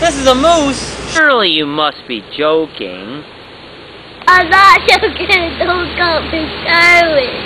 This is a moose? Surely you must be joking. I'm not joking. Don't call me Darwin.